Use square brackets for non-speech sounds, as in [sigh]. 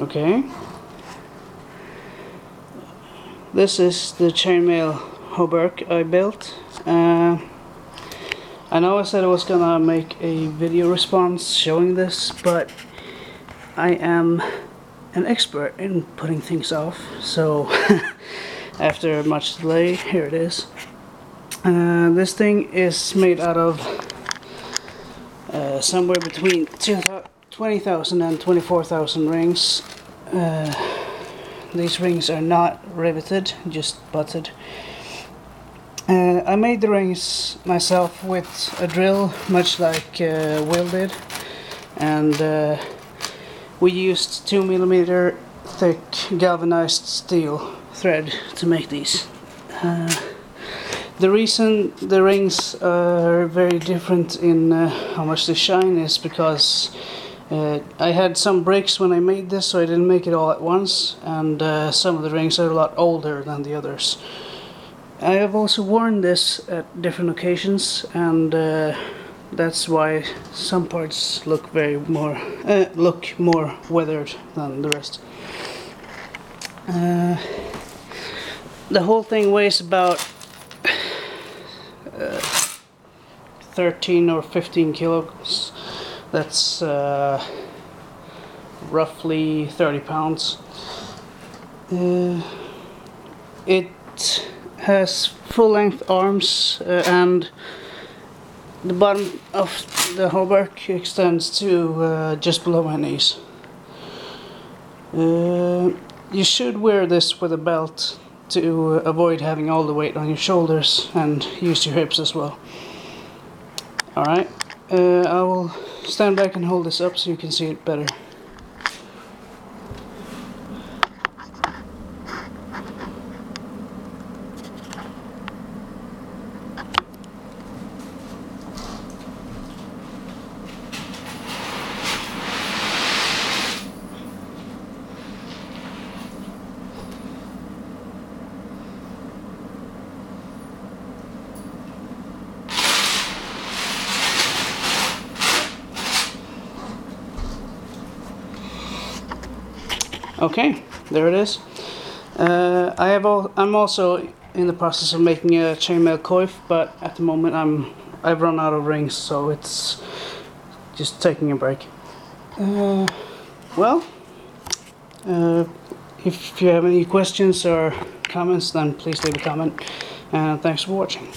Okay. This is the chainmail hauberk I built. Uh, I know I said I was gonna make a video response showing this, but I am an expert in putting things off, so [laughs] after much delay, here it is. Uh, this thing is made out of uh, somewhere between 20,000 and 24,000 rings. Uh, these rings are not riveted, just butted. Uh, I made the rings myself with a drill, much like uh, Will did, and uh, we used 2 millimeter thick galvanized steel thread to make these. Uh, the reason the rings are very different in how much they shine is because uh, I had some breaks when I made this, so I didn't make it all at once, and uh, some of the rings are a lot older than the others. I have also worn this at different occasions, and uh, that's why some parts look very more uh, look more weathered than the rest. Uh, the whole thing weighs about uh, 13 or 15 kilos that's uh, roughly 30 pounds. Uh, it has full length arms uh, and the bottom of the hauberk extends to uh, just below my knees. Uh, you should wear this with a belt to avoid having all the weight on your shoulders and use your hips as well. Alright, uh, I will stand back and hold this up so you can see it better. Okay, there it is. Uh, I have al I'm also in the process of making a chainmail coif, but at the moment I'm I've run out of rings, so it's just taking a break. Uh, well, uh, if you have any questions or comments, then please leave a comment. And thanks for watching.